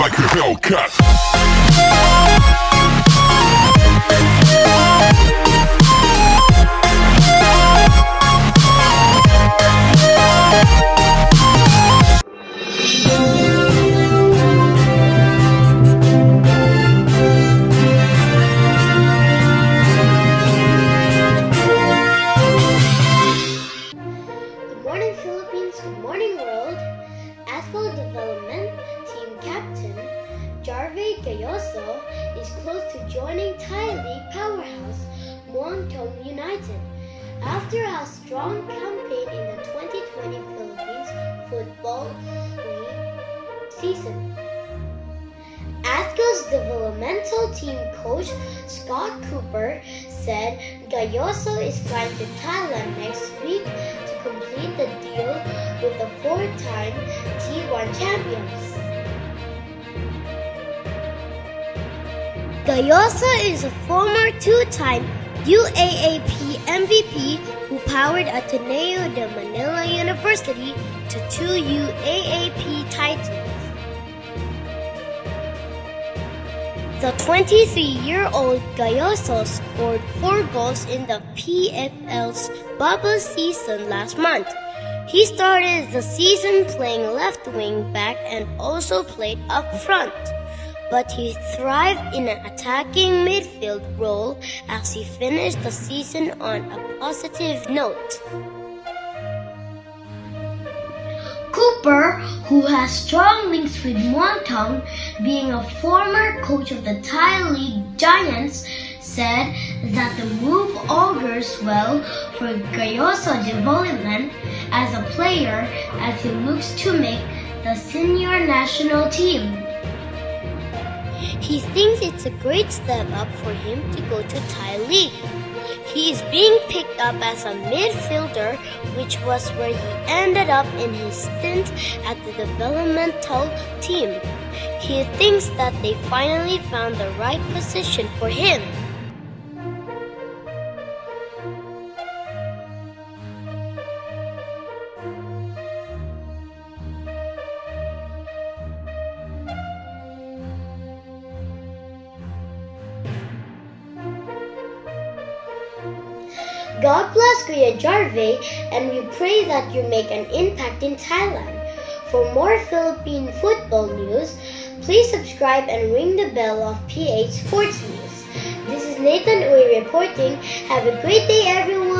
like a Hellcat. Good morning, Philippines. Good morning, world. Athletic Development Is close to joining Thai League powerhouse Muang Thong United after a strong campaign in the 2020 Philippines Football League season. Azkals developmental team coach Scott Cooper said Gayoso is flying to Thailand next week to complete the deal with the four-time T1 champions. Gayoso is a former two-time UAAP MVP who powered Ateneo de Manila University to two UAAP titles. The 23-year-old Gayoso scored four goals in the PFL's bubble season last month. He started the season playing left wing back and also played up front. But he thrived in an attacking midfield role as he finished the season on a positive note. Cooper, who has strong links with Muangthong, being a former coach of the Thai League Giants, said that the move augurs well for Gayoso development as a player as he looks to make the senior national team. He thinks it's a great step up for him to go to Thai League. He is being picked up as a midfielder, which was where he ended up in his stint at the developmental team. He thinks that they finally found the right position for him. God bless Kuya Jarve and we pray that you make an impact in Thailand. For more Philippine football news, please subscribe and ring the bell of PH Sports News. This is Nathan Uy reporting. Have a great day everyone!